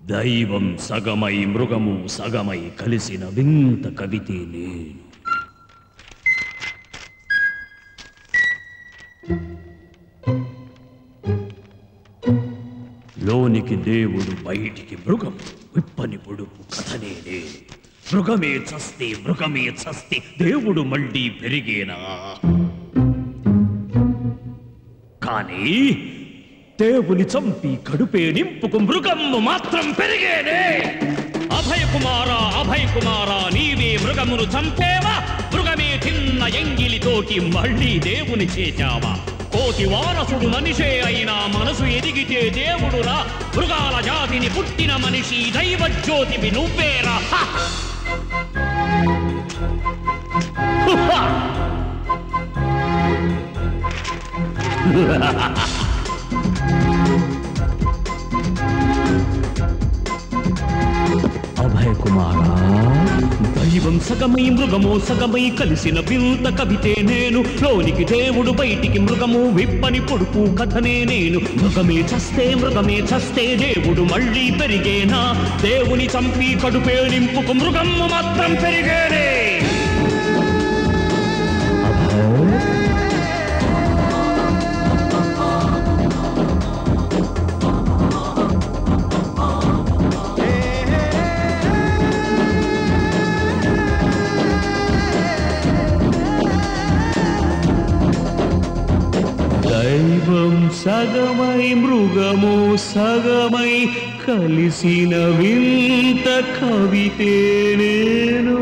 దైవం సగమై మృగము సగమై కలిసిన వింత కవితే నేను లోనికి దేవుడు బయటికి మృగం విప్పని పొడుపు కథనే నేను మృగమే చస్తే మృగమే చస్తే దేవుడు మళ్ళీ పెరిగేనా? కానీ దేవుని చంపి కడుపే నింపుకు మృగము మాత్రం పెరిగేనే. అభయ కుమార అభయ కుమార నీవే మృగమును చంపేవా? మృగమే చిన్న ఎంగిలితోటి మళ్ళీ దేవుని చేశావా? కోటి వారసుడు మనిషే అయినా మనసు ఎదిగితే దేవుడురా. మృగాల జాతిని పుట్టిన మనిషి దైవ జ్యోతివి నువ్వేరా. ha ha ha కుమారా? దైవం సగమై మృగము సగమై కలిసిన వింత కవితే నేను. లోనికి దేవుడు బయటికి మృగము విప్పని పొడుపు కథనే నేను. మృగమే చస్తే మృగమే చస్తే దేవుడు మళ్ళీ పెరిగేనా? దేవుని చంపి కడుపే నింపుకు మృగము మాత్రం పెరిగేనే. దైవం సగమై మృగము సగమై కలిసిన వింత కవితే నేను.